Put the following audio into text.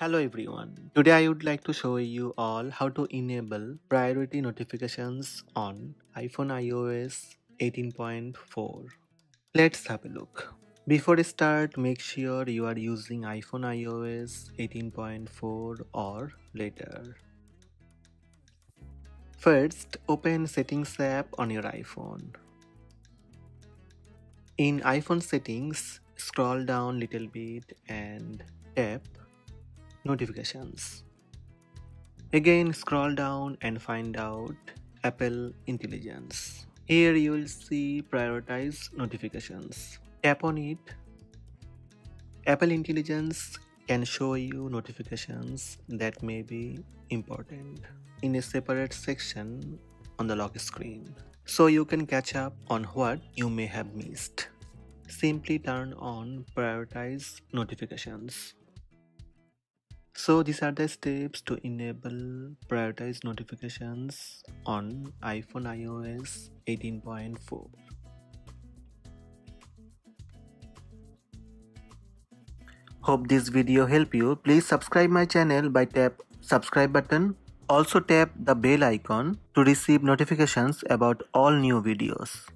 Hello everyone. Today I would like to show you all how to enable priority notifications on iPhone iOS 18.4. Let's have a look. Before start, make sure you are using iPhone iOS 18.4 or later. First, open Settings app on your iPhone. In iPhone settings, scroll down little bit and tap notifications. Again scroll down and find out Apple Intelligence. Here you will see prioritize notifications. Tap on it. Apple Intelligence can show you notifications that may be important in a separate section on the lock screen so you can catch up on what you may have missed. Simply turn on prioritize notifications. So these are the steps to enable prioritize notifications on iPhone iOS 18.4. Hope this video help you. Please subscribe my channel by tap subscribe button. Also tap the bell icon to receive notifications about all new videos.